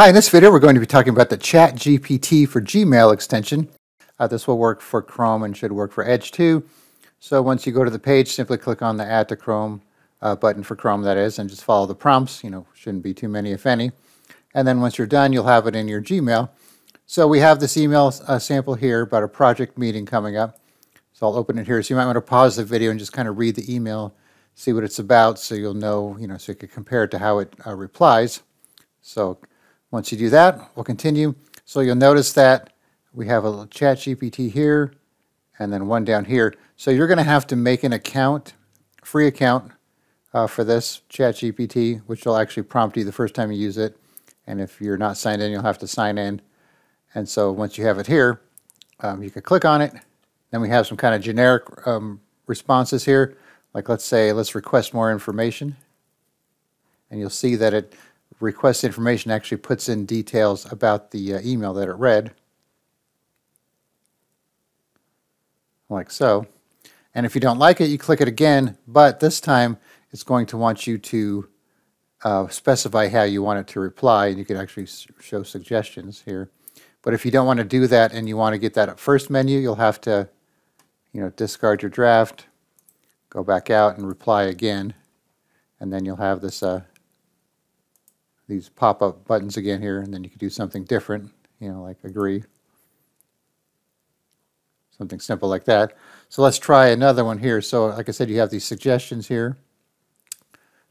Hi, in this video we're going to be talking about the Chat GPT for Gmail extension. Uh, this will work for Chrome and should work for Edge too. So once you go to the page, simply click on the Add to Chrome uh, button for Chrome, that is, and just follow the prompts. You know, shouldn't be too many, if any. And then once you're done, you'll have it in your Gmail. So we have this email uh, sample here about a project meeting coming up. So I'll open it here. So you might want to pause the video and just kind of read the email, see what it's about, so you'll know, you know, so you can compare it to how it uh, replies. So once you do that, we'll continue. So you'll notice that we have a chat GPT here and then one down here. So you're going to have to make an account, free account uh, for this chat GPT, which will actually prompt you the first time you use it. And if you're not signed in, you'll have to sign in. And so once you have it here, um, you can click on it. Then we have some kind of generic um, responses here. Like let's say, let's request more information. And you'll see that it request information actually puts in details about the uh, email that it read, like so. And if you don't like it, you click it again, but this time it's going to want you to uh, specify how you want it to reply, and you can actually show suggestions here. But if you don't want to do that and you want to get that first menu, you'll have to you know, discard your draft, go back out and reply again, and then you'll have this uh, these pop-up buttons again here, and then you could do something different, you know, like agree. Something simple like that. So let's try another one here. So like I said, you have these suggestions here.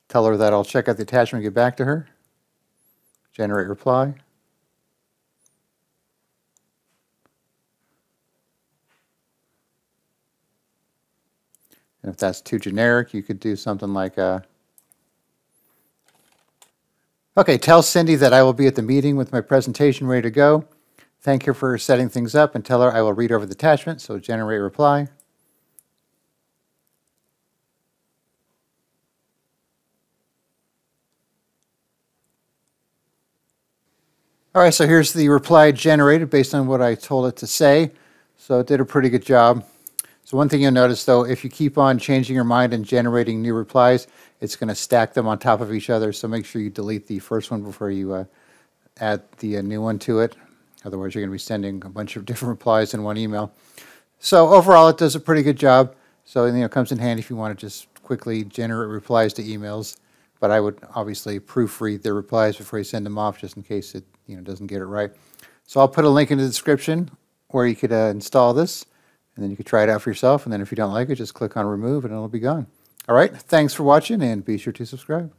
Tell her that I'll check out the attachment and get back to her. Generate reply. And if that's too generic, you could do something like a uh, Okay, tell Cindy that I will be at the meeting with my presentation ready to go. Thank her for setting things up and tell her I will read over the attachment, so generate reply. All right, so here's the reply generated based on what I told it to say. So it did a pretty good job. So one thing you'll notice though, if you keep on changing your mind and generating new replies, it's going to stack them on top of each other. So make sure you delete the first one before you uh, add the uh, new one to it. Otherwise, you're going to be sending a bunch of different replies in one email. So overall, it does a pretty good job. So you know, it comes in handy if you want to just quickly generate replies to emails. But I would obviously proofread the replies before you send them off, just in case it you know doesn't get it right. So I'll put a link in the description where you could uh, install this. And then you can try it out for yourself. And then if you don't like it, just click on remove and it'll be gone. All right. Thanks for watching and be sure to subscribe.